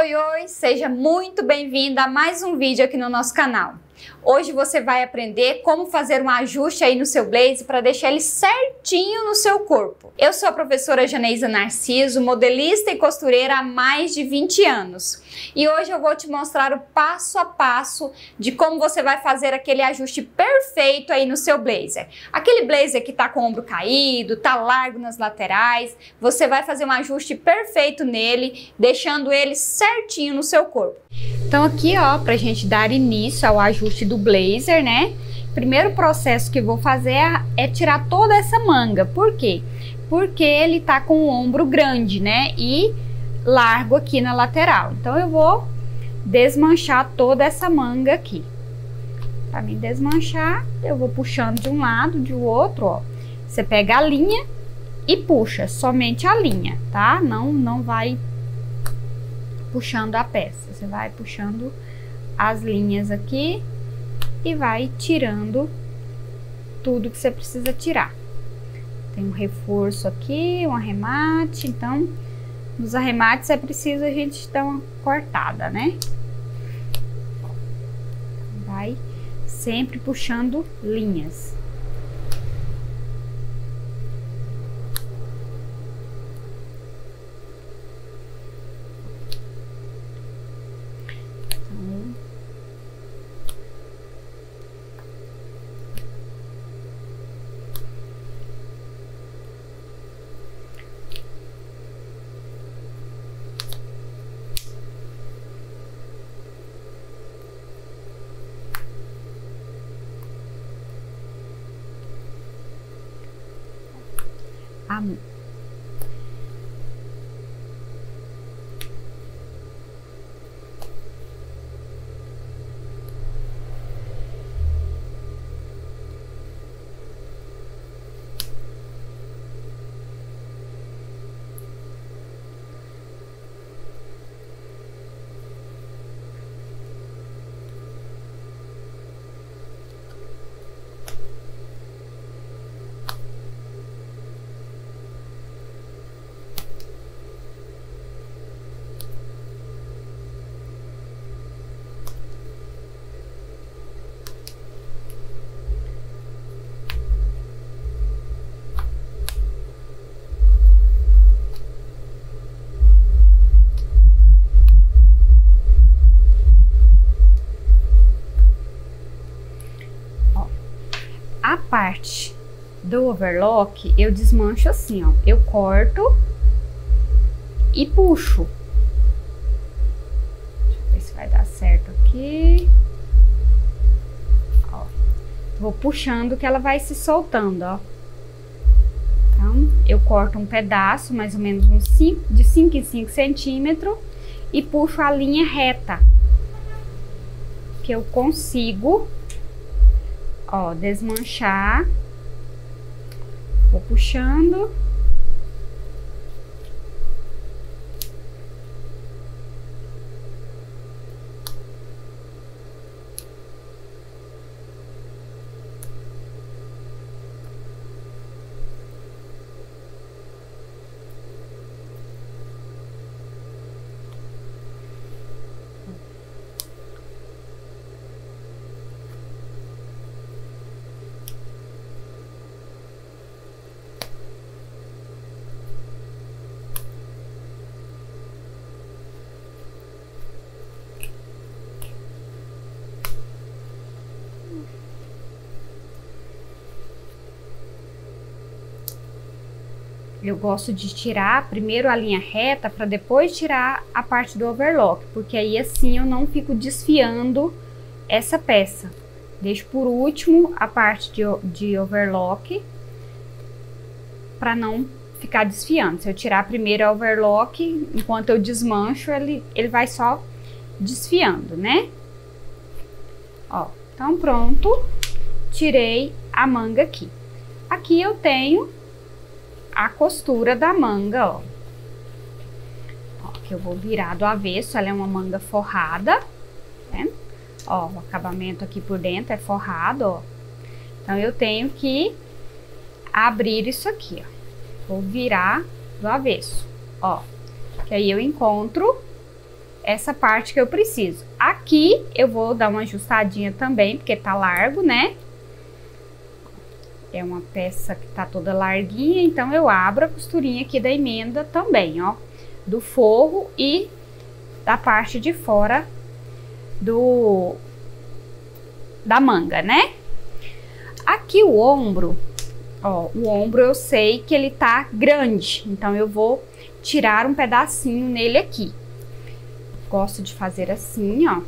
Oi, oi, seja muito bem-vinda a mais um vídeo aqui no nosso canal. Hoje você vai aprender como fazer um ajuste aí no seu blazer para deixar ele certinho no seu corpo. Eu sou a professora Janeisa Narciso, modelista e costureira há mais de 20 anos. E hoje eu vou te mostrar o passo a passo de como você vai fazer aquele ajuste perfeito aí no seu blazer. Aquele blazer que tá com o ombro caído, tá largo nas laterais, você vai fazer um ajuste perfeito nele, deixando ele certinho no seu corpo. Então aqui, ó, pra gente dar início ao ajuste do blazer, né? Primeiro processo que vou fazer é, é tirar toda essa manga. Por quê? Porque ele tá com o ombro grande, né? E largo aqui na lateral. Então eu vou desmanchar toda essa manga aqui. Para me desmanchar, eu vou puxando de um lado, de outro, ó. Você pega a linha e puxa somente a linha, tá? Não, não vai puxando a peça. Você vai puxando as linhas aqui e vai tirando tudo que você precisa tirar. Tem um reforço aqui, um arremate, então nos arremates é preciso a gente dar uma cortada, né? Vai sempre puxando linhas. A parte do overlock, eu desmancho assim, ó. Eu corto e puxo. Deixa eu ver se vai dar certo aqui. Ó. Vou puxando que ela vai se soltando, ó. Então, eu corto um pedaço, mais ou menos uns 5, de 5 em 5 centímetros, e puxo a linha reta. Que eu consigo ó, desmanchar. Vou puxando. Eu gosto de tirar primeiro a linha reta para depois tirar a parte do overlock, porque aí assim eu não fico desfiando essa peça. Deixo por último a parte de, de overlock para não ficar desfiando. Se eu tirar primeiro a overlock, enquanto eu desmancho, ele, ele vai só desfiando, né? Ó, então pronto, tirei a manga aqui. Aqui eu tenho a costura da manga, ó. ó. Que eu vou virar do avesso, ela é uma manga forrada, né? Ó, o acabamento aqui por dentro é forrado, ó. Então, eu tenho que abrir isso aqui, ó. Vou virar do avesso, ó. Que aí eu encontro essa parte que eu preciso. Aqui eu vou dar uma ajustadinha também, porque tá largo, né? É uma peça que tá toda larguinha, então eu abro a costurinha aqui da emenda também, ó. Do forro e da parte de fora do da manga, né? Aqui o ombro, ó, o ombro eu sei que ele tá grande, então eu vou tirar um pedacinho nele aqui. Gosto de fazer assim, ó.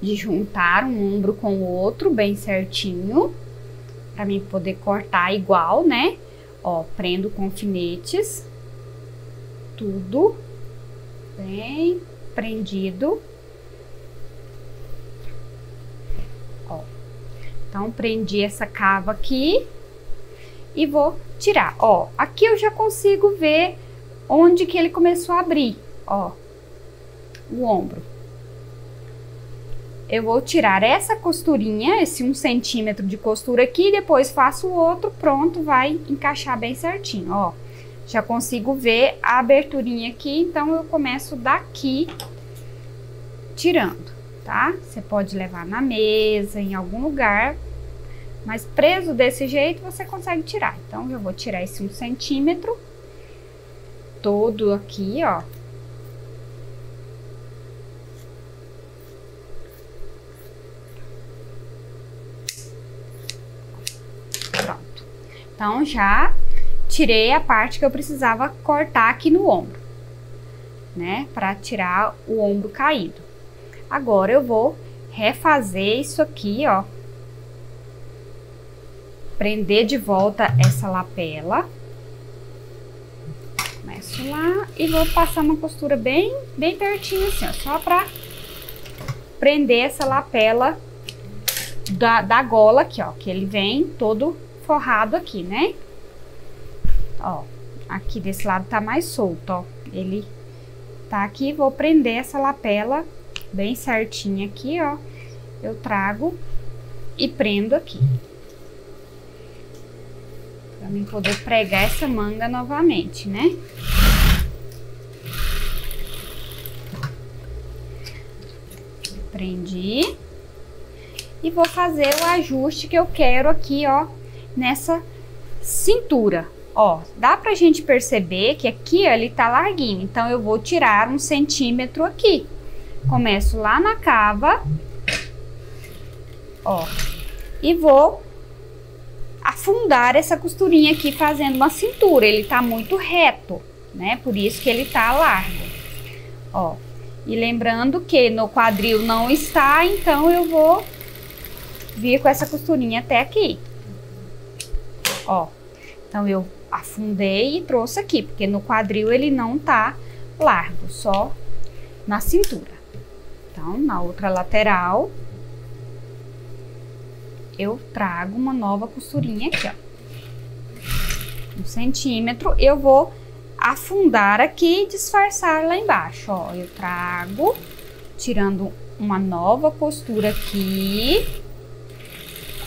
De juntar um ombro com o outro bem certinho. Pra mim poder cortar igual, né? Ó, prendo com alfinetes. Tudo bem prendido. Ó. Então, prendi essa cava aqui e vou tirar. Ó, aqui eu já consigo ver onde que ele começou a abrir, ó o ombro. Eu vou tirar essa costurinha, esse um centímetro de costura aqui, depois faço o outro, pronto, vai encaixar bem certinho, ó. Já consigo ver a aberturinha aqui, então eu começo daqui tirando, tá? Você pode levar na mesa, em algum lugar, mas preso desse jeito você consegue tirar. Então eu vou tirar esse um centímetro todo aqui, ó. Então, já tirei a parte que eu precisava cortar aqui no ombro, né? Para tirar o ombro caído. Agora, eu vou refazer isso aqui, ó. Prender de volta essa lapela. Começo lá e vou passar uma costura bem, bem pertinho assim, ó. Só pra prender essa lapela da, da gola aqui, ó. Que ele vem todo forrado aqui, né? Ó, aqui desse lado tá mais solto, ó. Ele tá aqui, vou prender essa lapela bem certinha aqui, ó. Eu trago e prendo aqui. Pra mim poder pregar essa manga novamente, né? Prendi. E vou fazer o ajuste que eu quero aqui, ó, nessa cintura. Ó, dá pra gente perceber que aqui ele tá larguinho, então eu vou tirar um centímetro aqui. Começo lá na cava, ó, e vou afundar essa costurinha aqui fazendo uma cintura. Ele tá muito reto, né? Por isso que ele tá largo. Ó, e lembrando que no quadril não está, então eu vou vir com essa costurinha até aqui ó. Então, eu afundei e trouxe aqui, porque no quadril ele não tá largo, só na cintura. Então, na outra lateral, eu trago uma nova costurinha aqui, ó. Um centímetro, eu vou afundar aqui e disfarçar lá embaixo, ó. Eu trago, tirando uma nova costura aqui,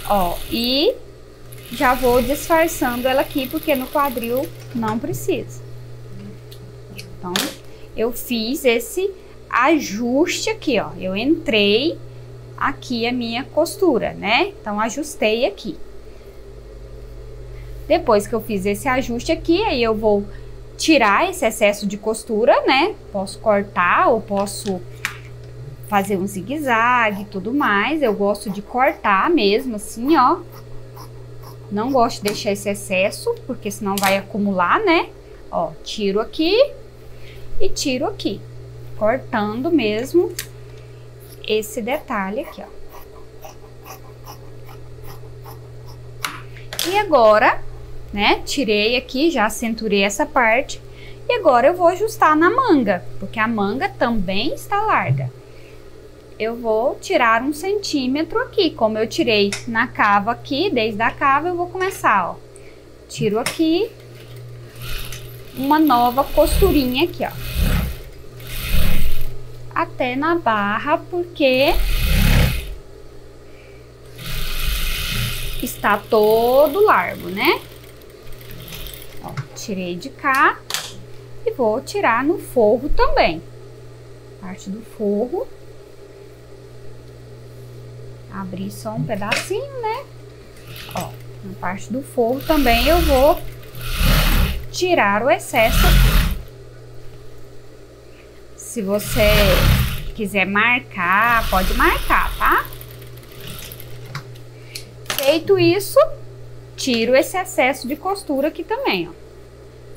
ó, e já vou disfarçando ela aqui, porque no quadril não precisa. Então, eu fiz esse ajuste aqui, ó. Eu entrei aqui a minha costura, né? Então, ajustei aqui. Depois que eu fiz esse ajuste aqui, aí eu vou tirar esse excesso de costura, né? Posso cortar ou posso fazer um zigue-zague e tudo mais. Eu gosto de cortar mesmo, assim, ó. Não gosto de deixar esse excesso, porque senão vai acumular, né? Ó, tiro aqui e tiro aqui. Cortando mesmo esse detalhe aqui, ó. E agora, né, tirei aqui, já cinturei essa parte. E agora eu vou ajustar na manga, porque a manga também está larga eu vou tirar um centímetro aqui, como eu tirei na cava aqui, desde a cava eu vou começar, ó. Tiro aqui uma nova costurinha aqui, ó. Até na barra, porque está todo largo, né? Ó, tirei de cá e vou tirar no forro também. parte do forro. Abrir só um pedacinho, né? Ó, na parte do forro também eu vou tirar o excesso. Se você quiser marcar, pode marcar, tá? Feito isso, tiro esse excesso de costura aqui também, ó.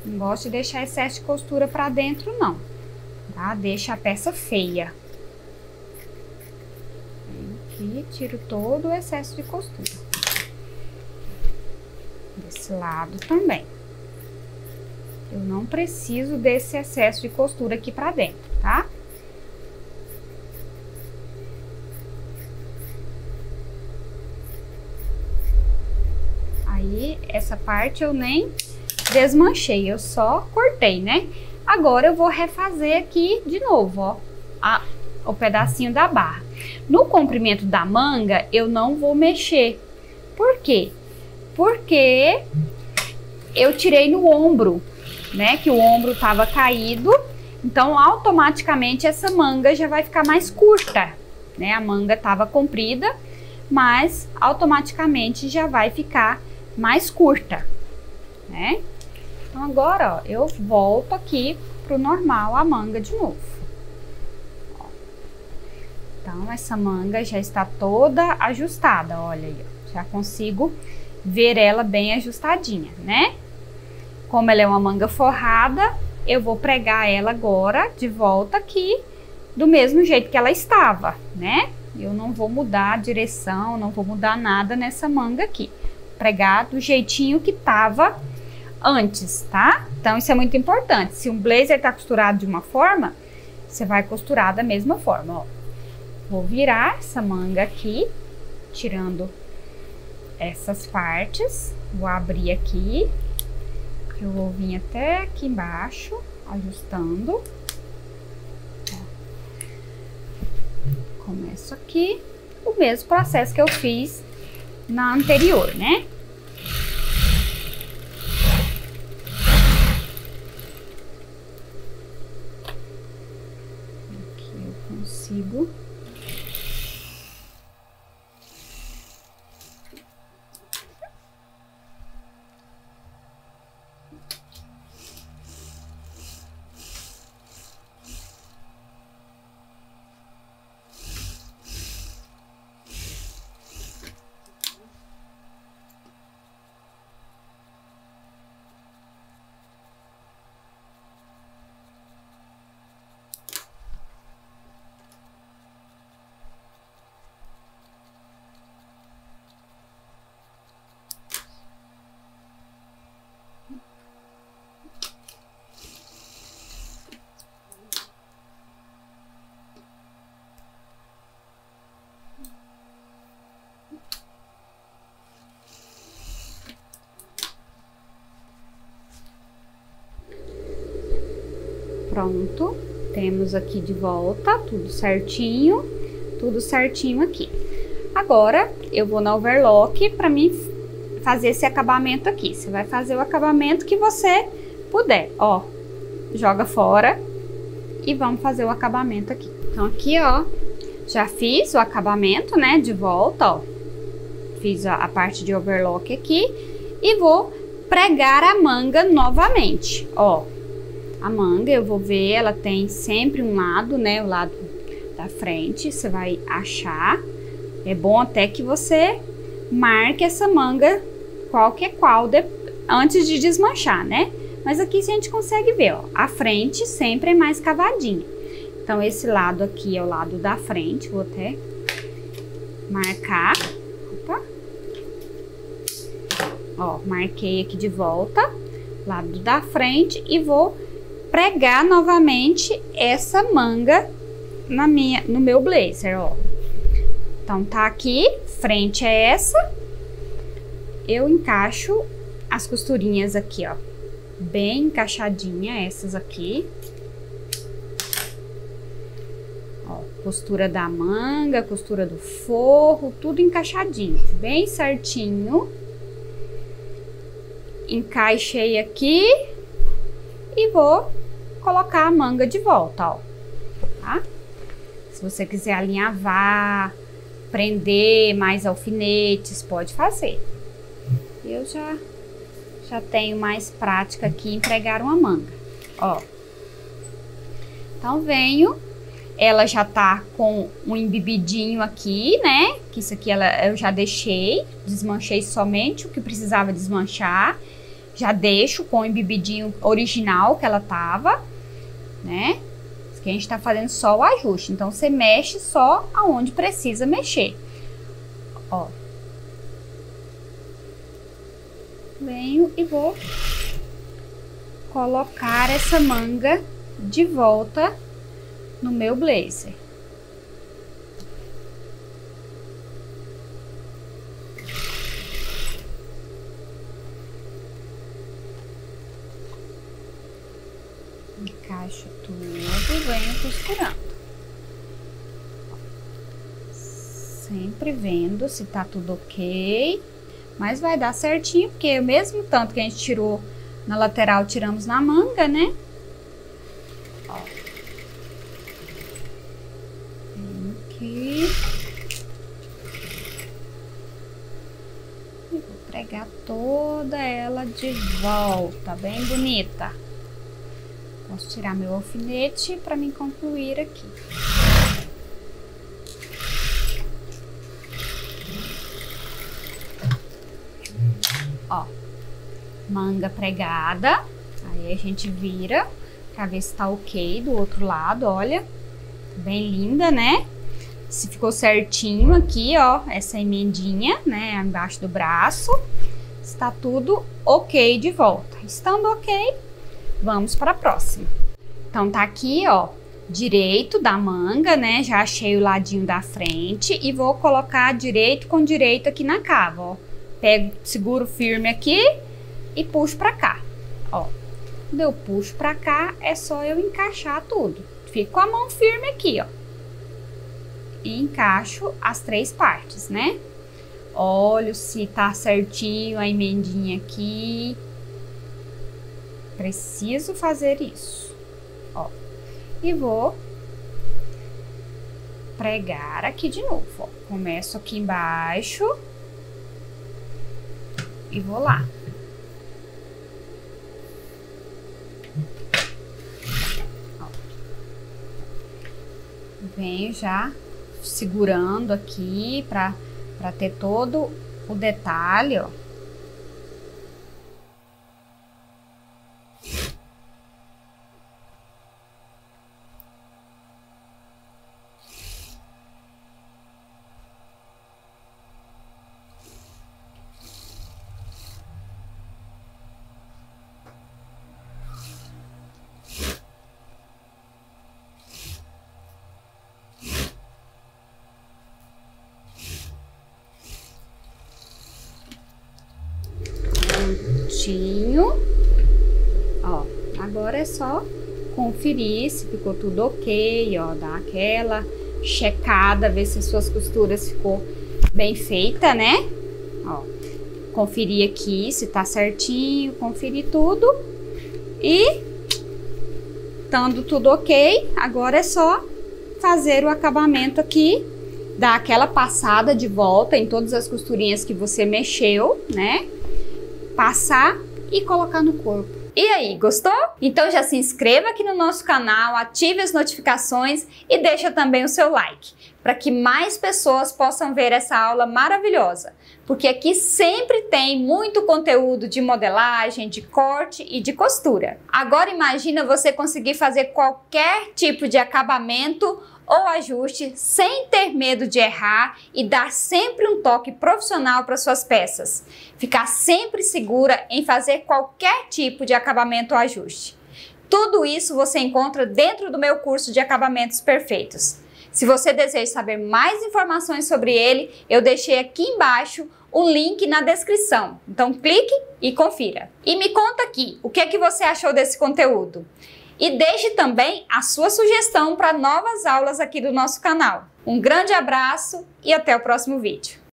Não gosto de deixar excesso de costura pra dentro, não. Tá? Deixa a peça feia. Aqui, tiro todo o excesso de costura. Desse lado também. Eu não preciso desse excesso de costura aqui pra dentro, tá? Aí, essa parte eu nem desmanchei, eu só cortei, né? Agora eu vou refazer aqui de novo, ó, a, o pedacinho da barra. No comprimento da manga, eu não vou mexer. Por quê? Porque eu tirei no ombro, né? Que o ombro tava caído. Então, automaticamente, essa manga já vai ficar mais curta, né? A manga tava comprida, mas automaticamente já vai ficar mais curta, né? Então agora, ó, eu volto aqui pro normal a manga de novo. Então essa manga já está toda ajustada, olha aí, ó. já consigo ver ela bem ajustadinha, né? Como ela é uma manga forrada, eu vou pregar ela agora de volta aqui do mesmo jeito que ela estava, né? Eu não vou mudar a direção, não vou mudar nada nessa manga aqui pregar do jeitinho que tava antes, tá? Então isso é muito importante. Se um blazer tá costurado de uma forma, você vai costurar da mesma forma, ó. Vou virar essa manga aqui, tirando essas partes. Vou abrir aqui. Eu vou vir até aqui embaixo, ajustando. Começo aqui. O mesmo processo que eu fiz na anterior, né? Aqui eu consigo Pronto, temos aqui de volta tudo certinho, tudo certinho aqui. Agora, eu vou na overlock para mim fazer esse acabamento aqui. Você vai fazer o acabamento que você puder, ó. Joga fora e vamos fazer o acabamento aqui. Então, aqui, ó, já fiz o acabamento, né, de volta, ó. Fiz a, a parte de overlock aqui e vou pregar a manga novamente, ó a manga, eu vou ver, ela tem sempre um lado, né, o lado da frente, você vai achar. É bom até que você marque essa manga qual que é qual de, antes de desmanchar, né? Mas aqui a gente consegue ver, ó, a frente sempre é mais cavadinha. Então, esse lado aqui é o lado da frente, vou até marcar. Opa. Ó, marquei aqui de volta, lado da frente e vou pregar novamente essa manga na minha, no meu blazer, ó. Então, tá aqui, frente é essa. Eu encaixo as costurinhas aqui, ó. Bem encaixadinha essas aqui. Ó, costura da manga, costura do forro, tudo encaixadinho, bem certinho. Encaixei aqui e vou colocar a manga de volta, ó, tá? Se você quiser alinhavar, prender mais alfinetes, pode fazer. Eu já, já tenho mais prática aqui em pregar uma manga. Ó. Então, venho. Ela já tá com um embibidinho aqui, né? Que isso aqui ela, eu já deixei. Desmanchei somente o que precisava desmanchar. Já deixo com o embibidinho original que ela tava, né? que a gente tá fazendo só o ajuste. Então, você mexe só aonde precisa mexer. Ó. Venho e vou colocar essa manga de volta no meu blazer. Encaixo tudo venho costurando. Sempre vendo se tá tudo ok. Mas vai dar certinho, porque o mesmo tanto que a gente tirou na lateral, tiramos na manga, né? Ó. Vem aqui. E vou pregar toda ela de volta, bem bonita. Posso tirar meu alfinete para me concluir aqui. Ó, manga pregada. Aí a gente vira para ver se tá ok do outro lado, olha. Bem linda, né? Se ficou certinho aqui, ó, essa emendinha, né, embaixo do braço. Está tudo ok de volta. Estando ok, Vamos para a próxima. Então tá aqui, ó, direito da manga, né? Já achei o ladinho da frente e vou colocar direito com direito aqui na cava, ó. Pego, seguro firme aqui e puxo para cá, ó. Quando eu puxo para cá, é só eu encaixar tudo. Fico com a mão firme aqui, ó. E encaixo as três partes, né? Olho se tá certinho a emendinha aqui, Preciso fazer isso. Ó. E vou pregar aqui de novo, ó. Começo aqui embaixo e vou lá. Ó. Venho já segurando aqui para ter todo o detalhe, ó. Certinho. Ó, agora é só conferir se ficou tudo ok, ó, dar aquela checada, ver se as suas costuras ficou bem feita, né? Ó, conferir aqui se tá certinho, conferir tudo e estando tudo ok, agora é só fazer o acabamento aqui, dar aquela passada de volta em todas as costurinhas que você mexeu, né? Passar e colocar no corpo. E aí, gostou? Então já se inscreva aqui no nosso canal, ative as notificações e deixa também o seu like, para que mais pessoas possam ver essa aula maravilhosa. Porque aqui sempre tem muito conteúdo de modelagem, de corte e de costura. Agora imagina você conseguir fazer qualquer tipo de acabamento ou ajuste sem ter medo de errar e dar sempre um toque profissional para suas peças. Ficar sempre segura em fazer qualquer tipo de acabamento ou ajuste. Tudo isso você encontra dentro do meu curso de acabamentos perfeitos. Se você deseja saber mais informações sobre ele, eu deixei aqui embaixo o link na descrição. Então clique e confira. E me conta aqui, o que é que você achou desse conteúdo? E deixe também a sua sugestão para novas aulas aqui do nosso canal. Um grande abraço e até o próximo vídeo.